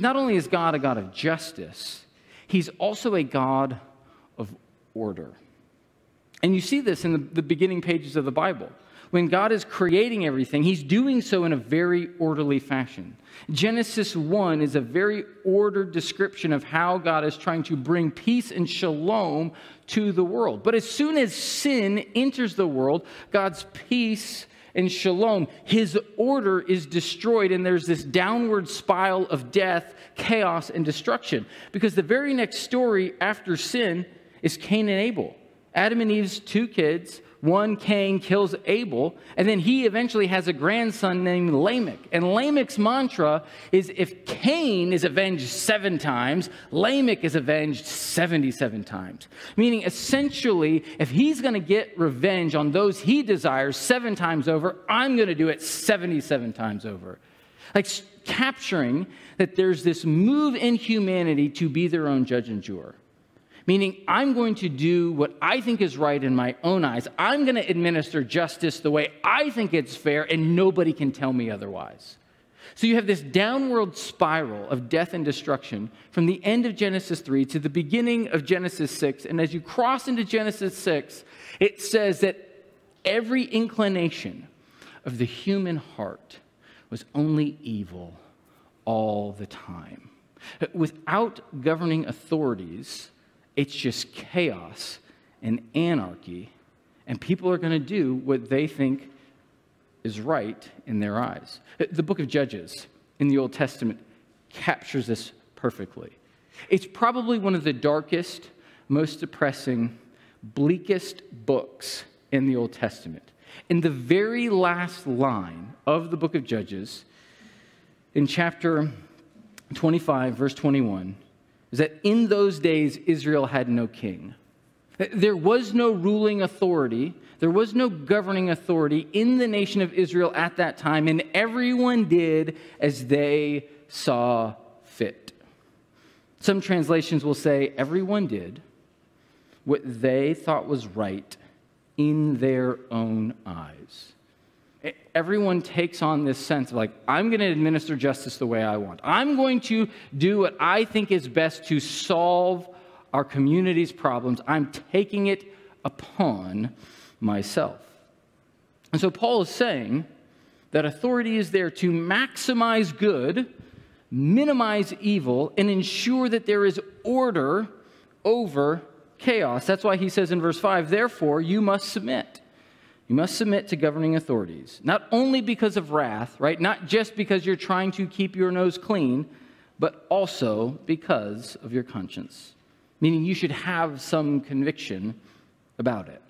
Not only is God a God of justice, he's also a God of order. And you see this in the, the beginning pages of the Bible. When God is creating everything, he's doing so in a very orderly fashion. Genesis 1 is a very ordered description of how God is trying to bring peace and shalom to the world. But as soon as sin enters the world, God's peace and shalom, his order is destroyed, and there's this downward spiral of death, chaos, and destruction. Because the very next story after sin is Cain and Abel. Adam and Eve's two kids, one Cain kills Abel, and then he eventually has a grandson named Lamech. And Lamech's mantra is if Cain is avenged seven times, Lamech is avenged 77 times. Meaning, essentially, if he's going to get revenge on those he desires seven times over, I'm going to do it 77 times over. Like capturing that there's this move in humanity to be their own judge and juror meaning I'm going to do what I think is right in my own eyes. I'm going to administer justice the way I think it's fair, and nobody can tell me otherwise. So you have this downward spiral of death and destruction from the end of Genesis 3 to the beginning of Genesis 6. And as you cross into Genesis 6, it says that every inclination of the human heart was only evil all the time. Without governing authorities, it's just chaos and anarchy, and people are going to do what they think is right in their eyes. The book of Judges in the Old Testament captures this perfectly. It's probably one of the darkest, most depressing, bleakest books in the Old Testament. In the very last line of the book of Judges, in chapter 25, verse 21, is that in those days Israel had no king. There was no ruling authority, there was no governing authority in the nation of Israel at that time, and everyone did as they saw fit. Some translations will say everyone did what they thought was right in their own eyes everyone takes on this sense of like, I'm going to administer justice the way I want. I'm going to do what I think is best to solve our community's problems. I'm taking it upon myself. And so Paul is saying that authority is there to maximize good, minimize evil, and ensure that there is order over chaos. That's why he says in verse 5, therefore, you must submit you must submit to governing authorities, not only because of wrath, right? Not just because you're trying to keep your nose clean, but also because of your conscience. Meaning you should have some conviction about it.